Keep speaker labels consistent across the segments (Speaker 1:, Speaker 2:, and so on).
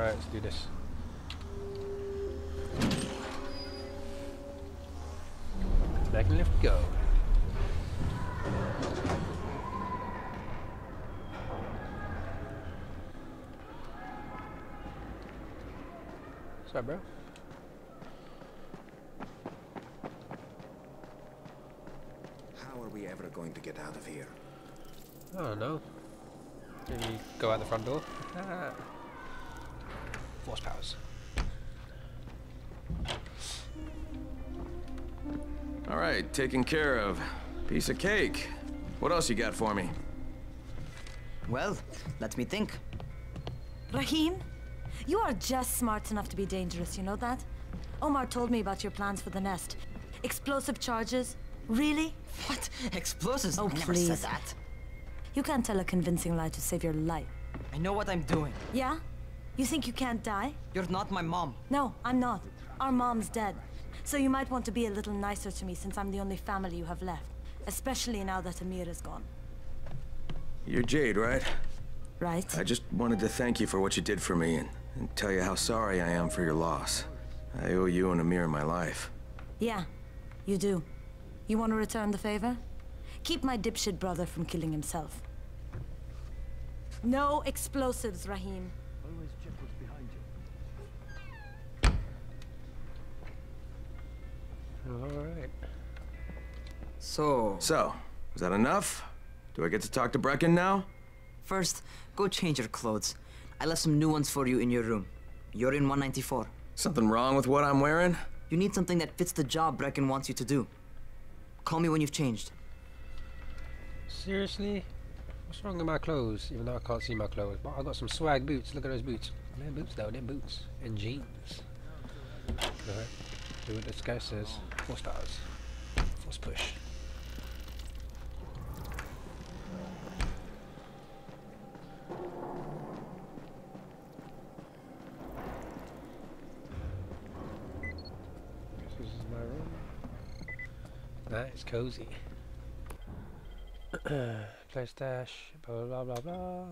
Speaker 1: Alright, let's do this. Back and left go. What's up, bro?
Speaker 2: How are we ever going to get out of here?
Speaker 1: I don't know. Maybe go out the front door. Force powers.
Speaker 2: All right, taken care of. Piece of cake. What else you got for me?
Speaker 3: Well, let me think.
Speaker 4: Rahim, you are just smart enough to be dangerous, you know that? Omar told me about your plans for the nest. Explosive charges? Really?
Speaker 3: What? Explosives?
Speaker 4: Oh,
Speaker 3: I never said oh,
Speaker 4: please.
Speaker 3: that.
Speaker 4: You can't tell a convincing lie to save your life.
Speaker 3: I know what I'm doing.
Speaker 4: Yeah? You think you can't die?
Speaker 3: You're not my mom.
Speaker 4: No, I'm not. Our mom's dead. So you might want to be a little nicer to me since I'm the only family you have left. Especially now that Amir is gone.
Speaker 2: You're Jade, right?
Speaker 4: Right?
Speaker 2: I just wanted to thank you for what you did for me and, and tell you how sorry I am for your loss. I owe you and Amir my life.
Speaker 4: Yeah, you do. You want to return the favor? Keep my dipshit brother from killing himself. No explosives, Rahim.
Speaker 1: Alright.
Speaker 3: So,
Speaker 2: So, is that enough? Do I get to talk to Brecken now?
Speaker 3: first, go change your clothes. I left some new ones for you in your room. You're in 194.
Speaker 2: Something wrong with what I'm wearing?
Speaker 3: You need something that fits the job Brecken wants you to do. Call me when you've changed.
Speaker 1: Seriously? What's wrong with my clothes? Even though I can't see my clothes. But I got some swag boots. Look at those boots. They're boots though, they're boots. And jeans. Alright. Do what this guy says. Four stars. Force push. This is my room. Nice, cozy. Play stash, blah blah blah blah.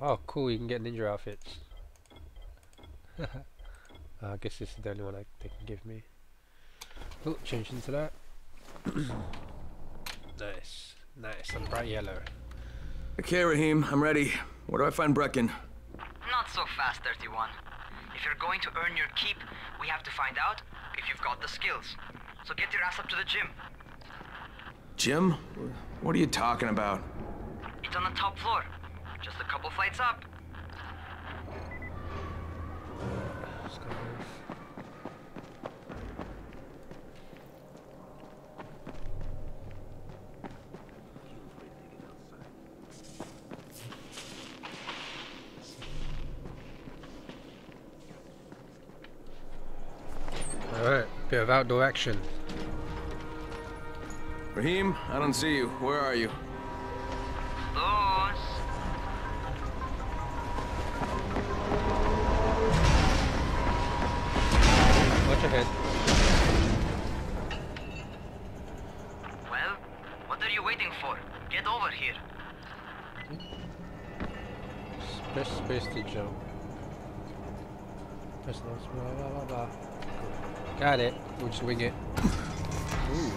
Speaker 1: Oh, cool! You can get ninja outfits. Uh, I guess this is the only one I, they can give me. Oh, change into that. nice, nice, and bright yellow.
Speaker 2: Okay, Rahim, I'm ready. Where do I find Brecken?
Speaker 3: Not so fast, 31. If you're going to earn your keep, we have to find out if you've got the skills. So get your ass up to the gym.
Speaker 2: Jim? What are you talking about?
Speaker 3: It's on the top floor. Just a couple flights up.
Speaker 1: Let's go with- Alright, bit of outdoor action.
Speaker 2: Rahim, I don't see you. Where are you?
Speaker 3: Those.
Speaker 1: Watch ahead.
Speaker 3: Well, what are you waiting for? Get over here.
Speaker 1: Press space to jump. Press blah blah blah blah. Got it. We'll just wing it. Ooh.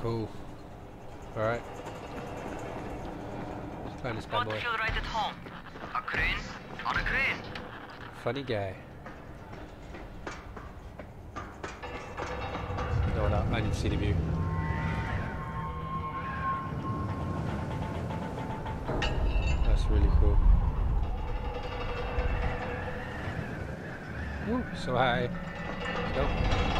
Speaker 1: Cool. Alright. Let's find this bad boy.
Speaker 3: feel right at home. A crane on a crane.
Speaker 1: Funny guy. No, no, I need to see the view. That's really cool. Ooh, so high. Nope.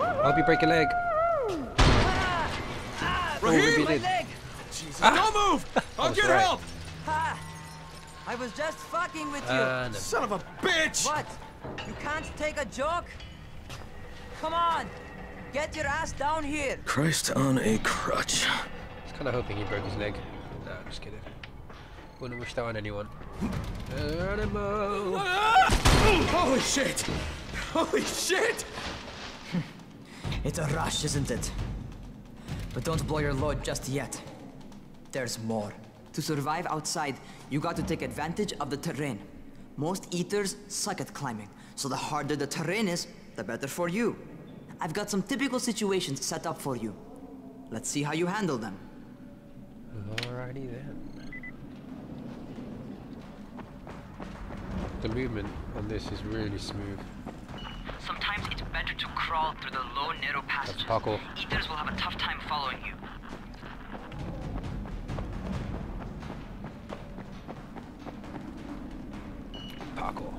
Speaker 1: I'll be break a leg. Oh, maybe he did. Ah!
Speaker 2: Don't move! I'll
Speaker 1: was
Speaker 2: get
Speaker 1: right.
Speaker 2: help!
Speaker 5: Ha! I was just fucking with you.
Speaker 1: Uh, and
Speaker 2: Son of a bitch!
Speaker 5: what? You can't take a joke? Come on! Get your ass down here!
Speaker 2: Christ on a crutch.
Speaker 1: I was kind of hoping he broke his leg. Nah, I'm just kidding. Wouldn't wish that on anyone. Animal. Ah!
Speaker 2: Holy shit! Holy shit!
Speaker 5: It's a rush, isn't it? But don't blow your load just yet. There's more. To survive outside, you got to take advantage of the terrain. Most eaters suck at climbing, so the harder the terrain is, the better for you. I've got some typical situations set up for you. Let's see how you handle them.
Speaker 1: Alrighty then. The movement on this is really smooth.
Speaker 3: Sometimes it's better to crawl through the low, narrow passages.
Speaker 1: parkour.
Speaker 3: Eaters will have a tough time following you.
Speaker 1: Parkour.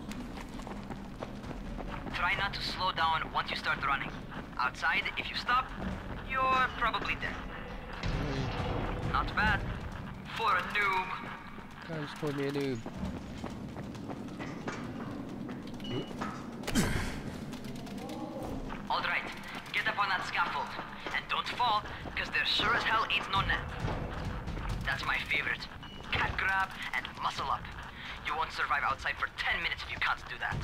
Speaker 3: Try not to slow down once you start running. Outside, if you stop, you're probably dead. Not bad. For a noob.
Speaker 1: Guy just called me a noob.
Speaker 3: Alright, get up on that scaffold. And don't fall, because there sure as hell ain't no net. That's my favorite. Cat grab and muscle up. You won't survive outside for 10 minutes if you can't do that.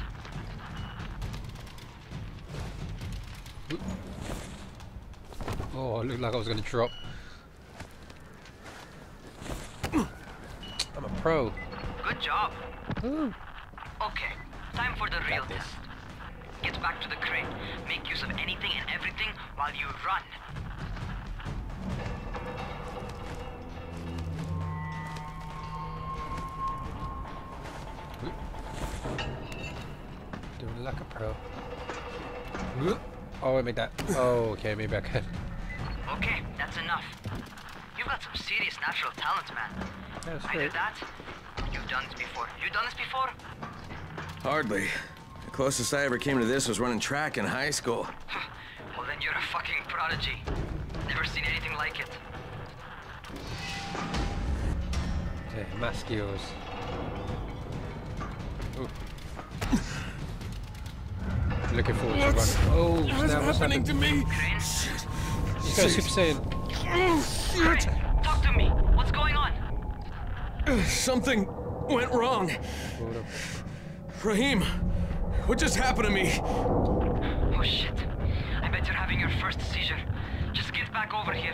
Speaker 1: Oh, it looked like I was gonna drop. I'm a pro.
Speaker 3: Good job.
Speaker 1: Ooh.
Speaker 3: Okay, time for the real test. Get back to the crate. Make use of anything and everything while you run.
Speaker 1: Doing it like a pro. Oh, I made that. Oh, okay, maybe I can.
Speaker 3: Okay, that's enough. You've got some serious natural talent, man.
Speaker 1: That's
Speaker 3: Either
Speaker 1: great.
Speaker 3: that, you've done this before. You done this before?
Speaker 2: Hardly. The closest I ever came to this was running track in high school.
Speaker 3: Well, then you're a fucking prodigy. Never seen anything like it.
Speaker 1: Okay, my skills. Looking forward to running. Oh, snap, what's happening?
Speaker 2: to me?
Speaker 3: Crane?
Speaker 1: He's got a Super Saiyan.
Speaker 3: Oh, Crane, talk to me. What's going on?
Speaker 2: Something went wrong.
Speaker 1: Hold.
Speaker 2: Rahim, what just happened to me?
Speaker 3: Oh shit. I bet you're having your first seizure. Just get back over here.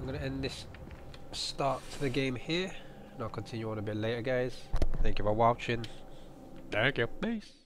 Speaker 1: I'm gonna end this start to the game here. And I'll continue on a bit later, guys. Thank you for watching. Thank you. Peace.